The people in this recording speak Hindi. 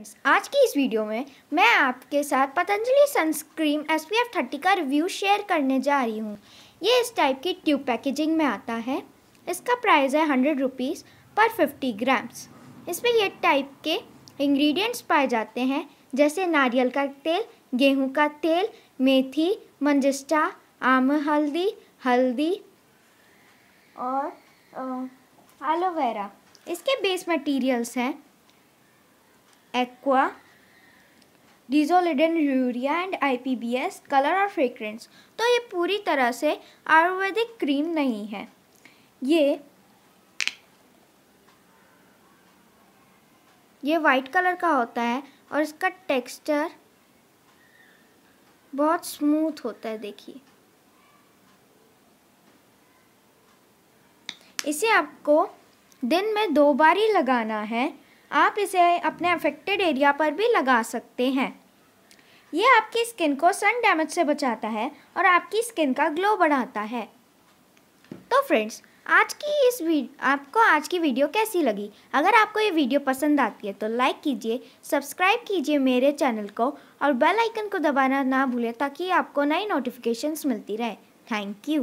आज की इस वीडियो में मैं आपके साथ Patanjali sunscreen S P F thirty का रिव्यू शेयर करने जा रही हूँ। ये इस टाइप की ट्यूब पैकेजिंग में आता है। इसका प्राइस है हंड्रेड रुपीज़ पर फिफ्टी ग्राम्स इसमें ये टाइप के इंग्रेडिएंट्स पाए जाते हैं, जैसे नारियल का तेल, गेहूँ का तेल, मेथी, मंजिस्टा, आम, हल्दी हल्दी और एलोवेरा इसके बेस मटेरियल्स हैं एक्वा डिजोलिडन यूरिया एंड आईपीबीएस कलर और फ्रेग्रेंस तो ये पूरी तरह से आयुर्वेदिक क्रीम नहीं है। ये ये वाइट कलर का होता है और इसका टेक्सचर बहुत स्मूथ होता है, देखिए। इसे आपको दिन में दो बार ही लगाना है। आप इसे अपने अफेक्टेड एरिया पर भी लगा सकते हैं। ये आपकी स्किन को सन डैमेज से बचाता है और आपकी स्किन का ग्लो बढ़ाता है। तो फ्रेंड्स आज की इस आपको आज की वीडियो कैसी लगी? अगर आपको ये वीडियो पसंद आती है तो लाइक कीजिए सब्सक्राइब कीजिए मेरे चैनल को और बेल आइकन को दबाना ना भूलें ताकि आपको नई नोटिफिकेशंस मिलती रहे। Thank you